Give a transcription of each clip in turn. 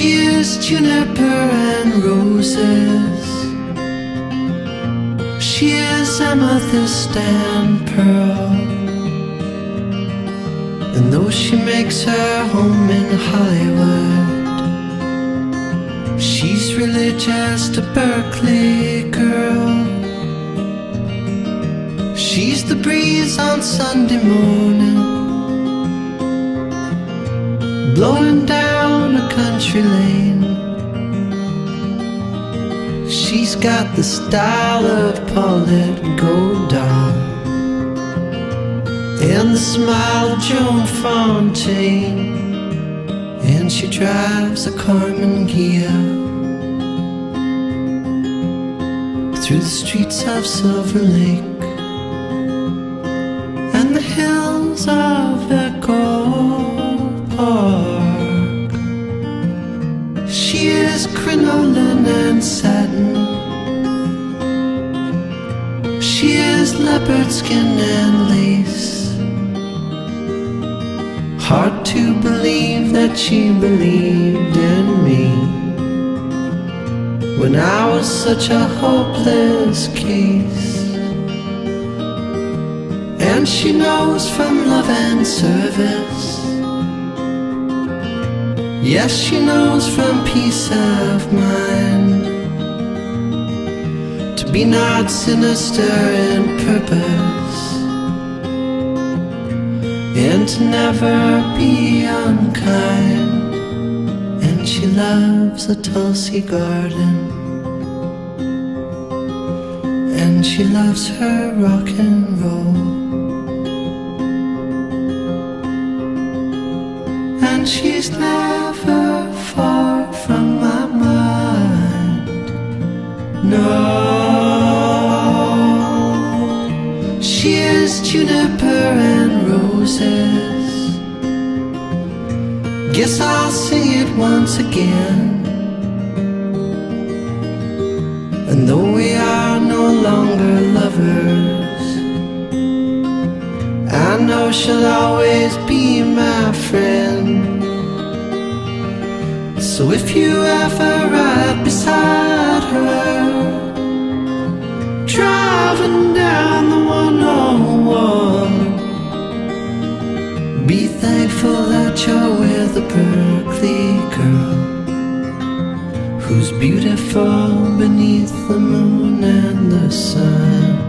She is juniper and roses. She is amethyst and pearl. And though she makes her home in Hollywood, she's really just a Berkeley girl. She's the breeze on Sunday morning, blowing down country lane. She's got the style of Paulette Goddard and the smile of Joan Fontaine. And she drives a Karmann Ghia through the streets of Silver Lake and the hills of She is crinoline and satin. She is leopard skin and lace. Hard to believe that she believed in me when I was such a hopeless case. And she knows from love and service. Yes, she knows from peace of mind to be not sinister in purpose and to never be unkind. And she loves a Tulsi garden, and she loves her rock and roll. And she's never far from my mind. No, she is juniper and roses. Guess I'll sing it once again. And though we are no longer lovers, know she'll always be my friend. So if you ever ride beside her Driving down the 101 Be thankful that you're with a Berkeley girl Who's beautiful beneath the moon and the sun.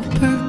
over.